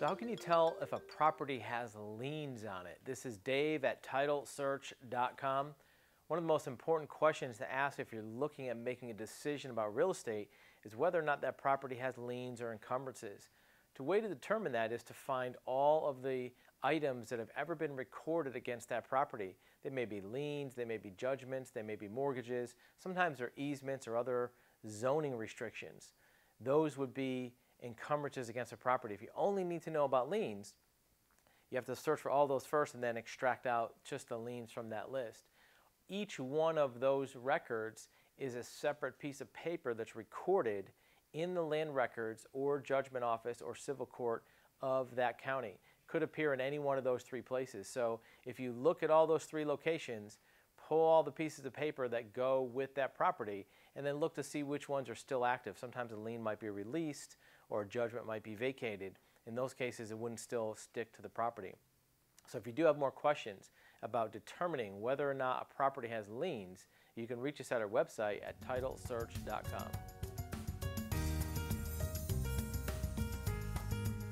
So how can you tell if a property has liens on it? This is Dave at TitleSearch.com. One of the most important questions to ask if you're looking at making a decision about real estate is whether or not that property has liens or encumbrances. The way to determine that is to find all of the items that have ever been recorded against that property. They may be liens, they may be judgments, they may be mortgages, sometimes they're easements or other zoning restrictions. Those would be encumbrances against a property. If you only need to know about liens, you have to search for all those first and then extract out just the liens from that list. Each one of those records is a separate piece of paper that's recorded in the land records or judgment office or civil court of that county. Could appear in any one of those three places. So if you look at all those three locations, pull all the pieces of paper that go with that property and then look to see which ones are still active. Sometimes a lien might be released or a judgment might be vacated. In those cases, it wouldn't still stick to the property. So if you do have more questions about determining whether or not a property has liens, you can reach us at our website at titlesearch.com.